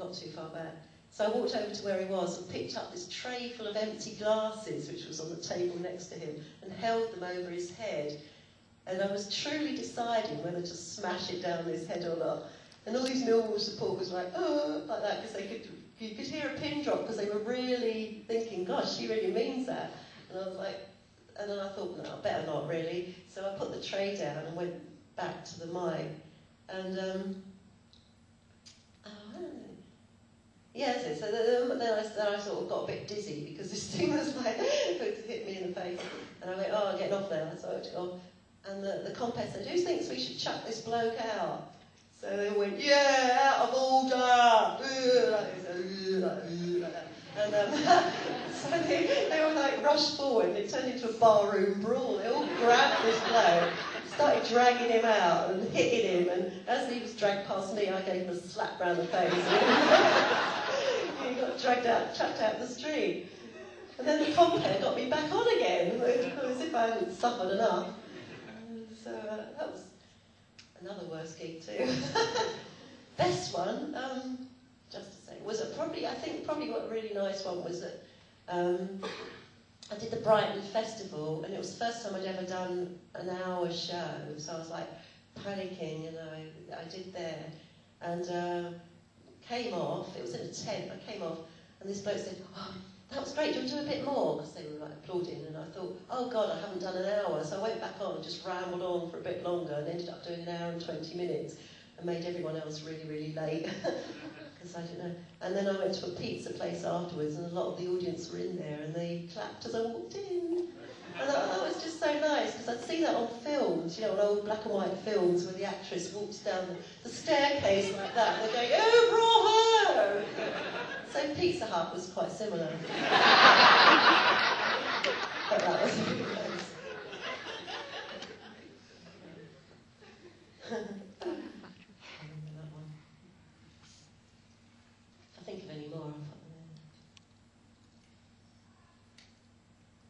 not too far back. So I walked over to where he was and picked up this tray full of empty glasses, which was on the table next to him, and held them over his head. And I was truly deciding whether to smash it down his head or not. And all these Millwall supporters were like, oh, like that, because they could, you could hear a pin drop because they were really thinking, gosh, she really means that. And I was like, and then I thought, no, better not really. So I put the tray down and went back to the mic. And, um, oh, I don't know. Yes, yeah, so, then, then, I, then I sort of got a bit dizzy because this thing was like, it hit me in the face. And I went, oh, I'm getting off now. So I went off. And the, the said, who thinks we should chuck this bloke out? So they went, yeah, out of order. And um, so they, they were like rushed forward and it turned into a barroom brawl. They all grabbed this bloke, started dragging him out and hitting him. And as he was dragged past me, I gave him a slap round the face. dragged out, chucked out the street. And then the compere got me back on again, as if I hadn't suffered enough. So uh, that was another worst gig too. Best one, um, just to say, was it probably, I think probably what a really nice one was that um, I did the Brighton Festival and it was the first time I'd ever done an hour show, so I was like panicking and I, I did there and uh, came off, it was in a tent, I came off and this bloke said, oh, that was great, do you want to do a bit more? Because they were like applauding, and I thought, oh God, I haven't done an hour. So I went back on and just rambled on for a bit longer and ended up doing an hour and 20 minutes and made everyone else really, really late. Because I didn't know. And then I went to a pizza place afterwards, and a lot of the audience were in there, and they clapped as I walked in. And that, that was just so nice, because I'd seen that on films, you know, on old black and white films where the actress walks down the, the staircase like that, and they're going, oh, Pizza Hut was quite similar. but that was really close.